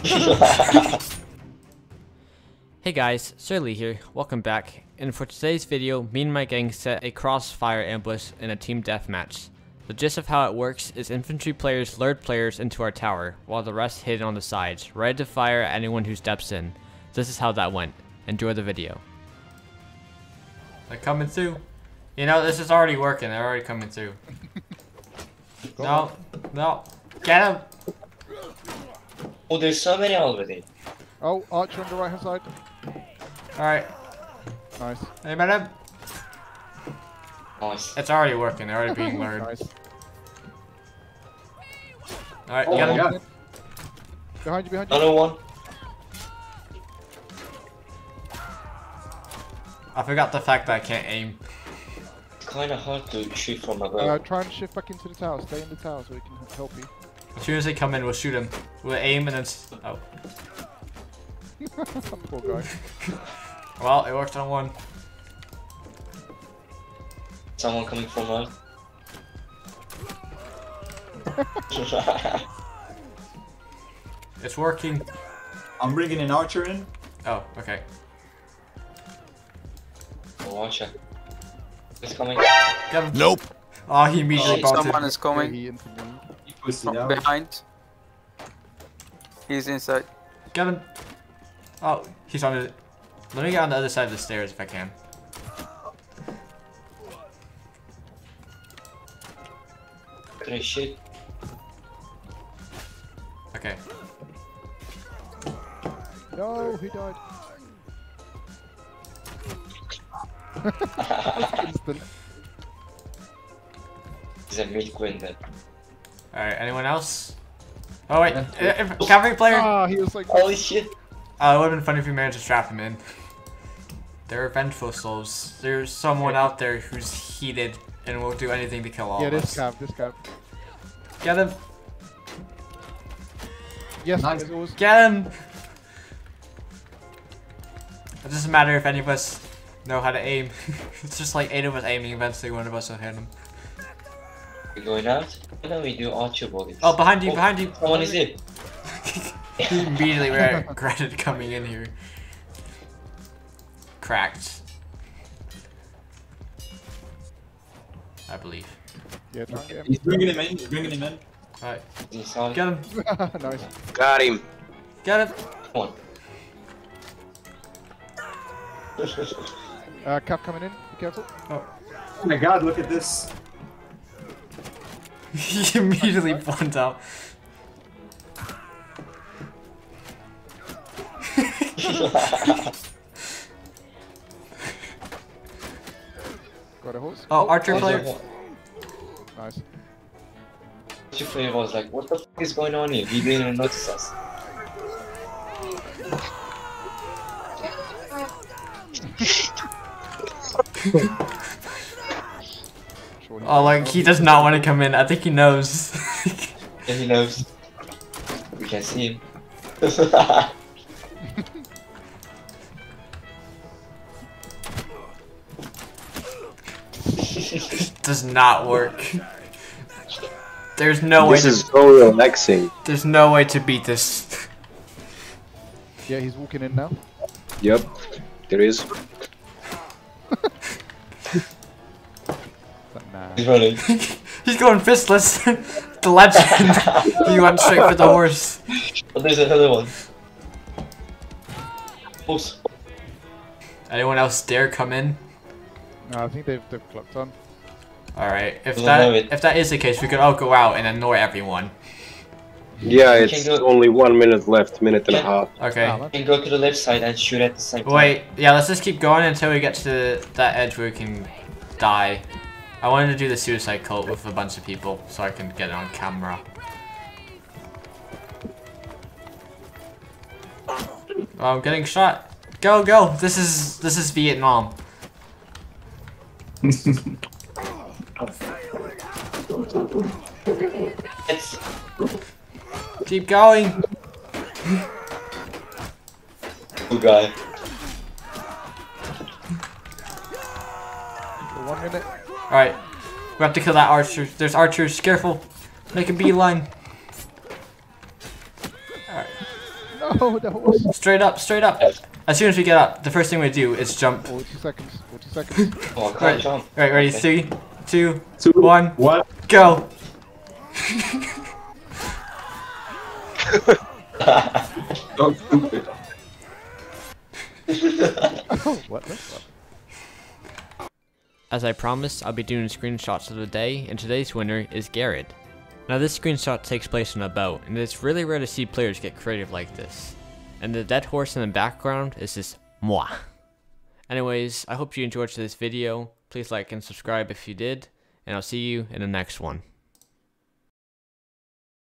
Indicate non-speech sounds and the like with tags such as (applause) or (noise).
(laughs) Hey guys, Sir Lee here, welcome back, and for today's video, me and my gang set a crossfire ambush in a team deathmatch. The gist of how it works is infantry players lured players into our tower, while the rest hid on the sides, ready to fire at anyone who steps in. This is how that went. Enjoy the video. They're coming through. You know, this is already working, they're already coming through. (laughs) no, no, get him! Oh, there's so many already. Oh, Archer on the right hand side. Alright, Nice. hey madam. Nice. It's already working, they're already being (laughs) lured. Nice. Alright, Oh get my him. God. Behind you, behind you. Another one. I forgot the fact that I can't aim. It's kind of hard to shoot from Uh, above. try and shift back into the tower. Stay in the tower so we can help you. As soon as they come in, we'll shoot them. We'll aim and then. s- Oh. (laughs) Poor guy. Well, it worked on one. Someone coming from right. (laughs) It's working. I'm bringing an archer in. Oh, okay. oh, watch it. It's coming. Nope. Oh, he immediately Oh, bolted. Someone is coming He into me. He pushed it from out. behind. He's inside. Get him. Oh, he's on the. Let me get on the other side of the stairs if I can. Couldn't shoot. Okay. No, he died. (laughs) (laughs) He's a mid queen then. Alright, anyone else? Oh, wait. Uh, uh, Cavalry player? Ah, he was like. Holy shit! Oh, it would have been funny if we managed to trap him in. They're vengeful souls. There's someone out there who's heated and will do anything to kill all Yeah, of us. cab, this cab. Get him! Yes, Nice. as always. Get him! It doesn't matter if any of us know how to aim. (laughs) it's just like eight of us aiming, eventually one of us will hit him. We going out? Why don't we do archer bodies? Oh, behind you, Oh, behind you! Someone is it? He (laughs) immediately regretted coming in here. Cracked. I believe. Yeah, try He's bringing him in. He's bringing him in. Alright, Inside. get him! him. (laughs) nice. Got him. Get him! Come on. Uh, cab coming in. Be careful. Oh my god, look at this. He (laughs) immediately bumped out. Got a horse. Oh, archer Archer player. Nice. Archer player was like, what the f is going on here? He didn't even notice us. (laughs) Sure Oh, like he does not want to come in. I think he knows. Yeah, he knows. We can see him. (laughs) does not work. There's no way. This To, is so relaxing. there's no way to beat this. Yeah, he's walking in now. Yep, there is. (laughs) But nah. He's running. (laughs) He's going fistless. (laughs) the legend. he went straight for the horse. Oh, there's another one. Horse. Anyone else dare come in? No, I think they've, they've clocked on. All right. If that if that is the case, we could all go out and annoy everyone. Yeah, it's only one minute left, minute and a half. Okay. Ah, You can go to the left side and shoot at the same time. Wait. Yeah. Let's just keep going until we get to that edge where we can die. I wanted to do the suicide cult with a bunch of people so I can get it on camera. Oh, I'm getting shot. Go, go. This is this is Vietnam. It's Keep going. good guy. One minute. Alright. We have to kill that archer. There's archers. Careful. Make a beeline. Alright. The horse. Straight up, straight up. As soon as we get up, the first thing we do is jump. 40 seconds. 40 seconds. Oh, I can't Right, jump. right, ready? Okay. Three, two, Two, one, one. go. (laughs) Oh, (laughs) stupid. oh, what the fuck? As I promised, I'll be doing screenshots of the day, and today's winner is Garrett. Now this screenshot takes place on a boat, and it's really rare to see players get creative like this. And the dead horse in the background is just moi. Anyways, I hope you enjoyed this video. Please like and subscribe if you did, and I'll see you in the next one.